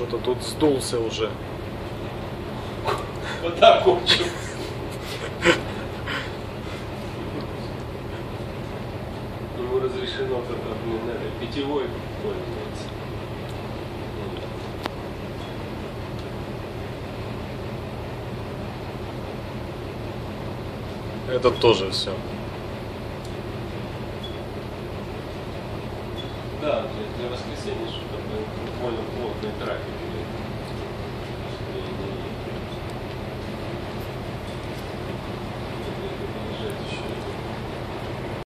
Что-то тут сдулся уже. Вода кончилась. Ему разрешено блин, это, питьевой пользоваться. Это тоже все. Да, для, для воскресенья что-то буквально плотный трафик идет.